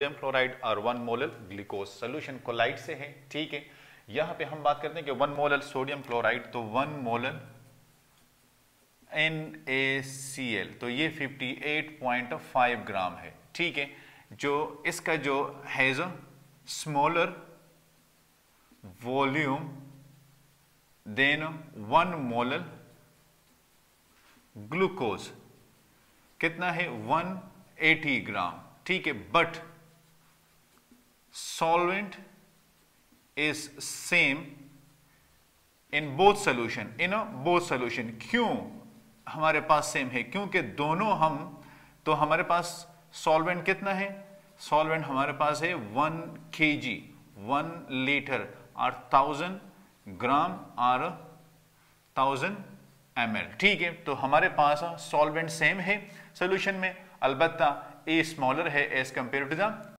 Sodium chloride और one molar glucose solution colloid से है, ठीक है? यहाँ पे हम बात करते हैं कि वन मोलर सोडियम क्लोराइड तो वन मोलर NaCl तो ये 58.5 ग्राम है, ठीक है? जो इसका जो has smaller volume than one molar glucose कितना है? 180 ग्राम ठीक है? But solvent is same both solution, in a both solution. क्यों हमारे पास सेम है? क्योंकि दोनों हम तो हमारे पास सॉल्वेंट कितना है? सॉल्वेंट हमारे पास है one K G one litre और थाउज़ेंड ग्राम और थाउज़ेंड एम ठीक है? तो हमारे पास सॉल्वेंट सेम है सोल्यूशन में। अलबत्ता ए स्मॉलर है एज कंपेयर टू द